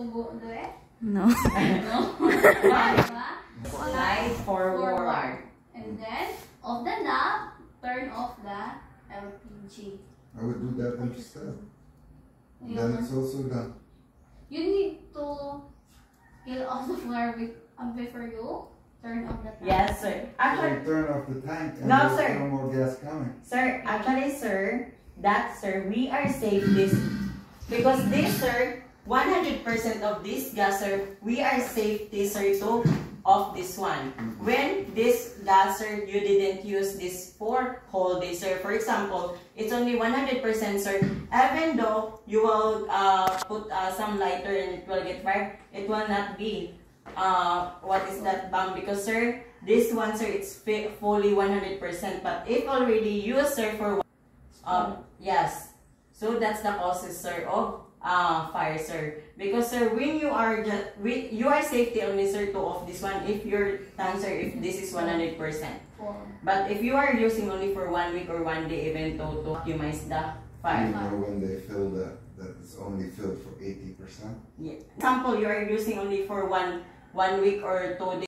tubo dire? No. No? Diba? Slide forward. And then, off the knob, turn off the LPG. I would do that instead. You, Then it's also done. you need to kill off the fire with, um, before you turn off the tank. Yes, sir. Actually, You turn off the tank and No, sir. no more gas coming. Sir, actually, sir, that, sir, we are safe this, because this, sir, 100% of this gas, sir, we are safe sir, to off this one. When this gas, sir, you didn't use this for whole day, sir. For example, it's only 100%, sir. Even though you will uh, put uh, some lighter and it will get fire, it will not be uh, what is that bomb because sir this one sir it's fully 100% but if already used sir for um yes so that's the causes sir of uh fire sir because sir when you are just we, you are safety only sir to off this one if your tank sir if this is 100% Four. but if you are using only for one week or one day even to to optimize the fire You know when they fill that, that it's only filled for 80%. yeah. example you are using only for one one week or two days